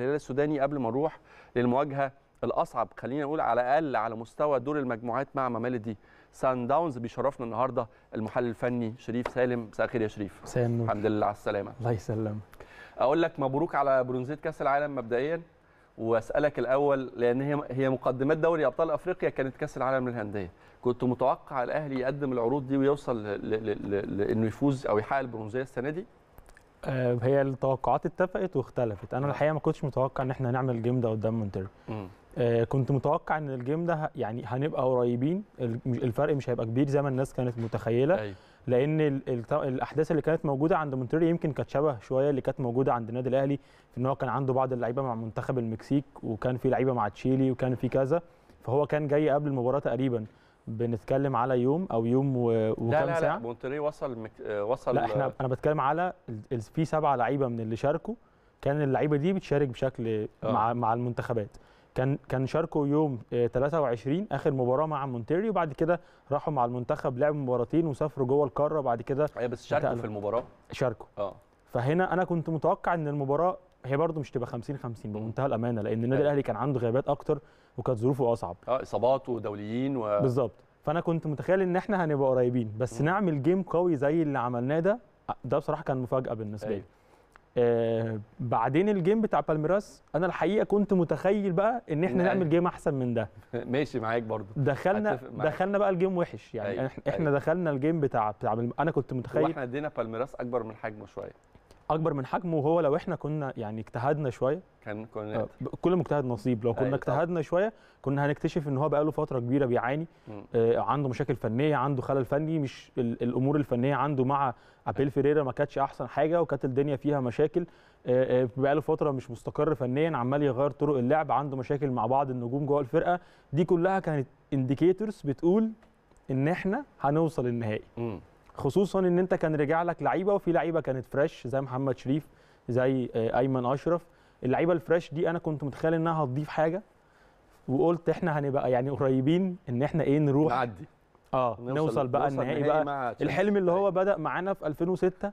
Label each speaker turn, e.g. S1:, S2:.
S1: الهلال السوداني قبل ما نروح للمواجهة الأصعب خلينا نقول على الأقل على مستوى دور المجموعات مع ماميلودي سان داونز بيشرفنا النهارده المحلل الفني شريف سالم. مساء الخير يا شريف.
S2: مساء النور.
S1: الحمد لله على السلامة.
S2: الله يسلمك.
S1: أقول لك مبروك على برونزية كأس العالم مبدئيا وأسألك الأول لأن هي هي مقدمات دوري أبطال أفريقيا كانت كأس العالم للأندية. كنت متوقع الأهلي يقدم العروض دي ويوصل لإنه يفوز أو يحقق البرونزية السنة دي؟
S2: هي التوقعات اتفقت واختلفت. أنا الحقيقة ما كنتش متوقع إن إحنا هنعمل ال game ده قدام مونتيرو آه كنت متوقع إن ال game ده يعني هنبقى قريبين. الفرق مش هيبقى كبير زي ما الناس كانت متخيلة.
S1: أيوة.
S2: لأن ال ال الأحداث اللي كانت موجودة عند مونتيرو يمكن كانت شبه شوية اللي كانت موجودة عند النادي الأهلي في إن هو كان عنده بعض اللعيبة مع منتخب المكسيك وكان في لعيبة مع تشيلي وكان في كذا. فهو كان جاي قبل المباراة تقريبا. بنتكلم على يوم أو يوم وكام
S1: لا لا
S2: ساعه
S1: لا مونتري وصل مك... وصل
S2: لا إحنا أنا بتكلم على. في سبعة لعيبة من اللي شاركوا. كان اللعيبة دي بتشارك بشكل
S1: آه.
S2: مع مع المنتخبات. كان كان شاركوا يوم 23 آخر مباراة مع مونتيري وبعد كده راحوا مع المنتخب لعبوا مباراتين وسافروا جوه القارة بعد كده
S1: أيوه بس شاركوا في المباراة؟
S2: شاركوا.
S1: آه.
S2: فهنا أنا كنت متوقع إن المباراة هي برده مش تبقى 50 50 بمنتهى الأمانة لأن النادي الأهلي كان عنده غيابات أكتر وكانت ظروفه أصعب.
S1: آه إصابات ودوليين و...
S2: بالظبط. فأنا كنت متخيل إن إحنا هنبقى قريبين بس م. نعمل game قوي زي اللي عملناه ده ده بصراحة كان مفاجأة بالنسبة لي. آه بعدين ال game بتاع بالميراس أنا الحقيقة كنت متخيل بقى إن إحنا نعمل game أحسن من ده.
S1: ماشي معاك برضو
S2: دخلنا دخلنا بقى ال game وحش يعني أيوة. إحنا أيوة. دخلنا ال game بتاع بتاع أنا كنت متخيل
S1: وإحنا ادينا بالميراس أكبر من حجمه شوية.
S2: أكبر من حجمه وهو لو إحنا كنا يعني اجتهدنا شوية.
S1: كان كنا
S2: كل مجتهد نصيب. لو كنا أيوة. اجتهدنا شوية كنا هنكتشف إن هو بقى له فترة كبيرة بيعاني. آه عنده مشاكل فنية عنده خلل فني مش الأمور الفنية عنده مع أبيل فيريرا ما كانتش أحسن حاجة وكانت الدنيا فيها مشاكل. آه بقى له فترة مش مستقر فنيا عمال يغير طرق اللعب عنده مشاكل مع بعض النجوم جوه الفرقة. دي كلها كانت indicators بتقول إن إحنا هنوصل النهائي خصوصا إن أنت كان رجع لك لعيبة وفي لعيبة كانت fresh زي محمد شريف زي أيمن أشرف. اللعيبة الفريش دي أنا كنت متخيل إنها هتضيف حاجة. وقلت إحنا هنبقى يعني قريبين إن إحنا إيه نروح
S1: نعدي.
S2: آه نوصل, نوصل بقى النهائي بقى. الحلم اللي هو بدأ معانا في 2006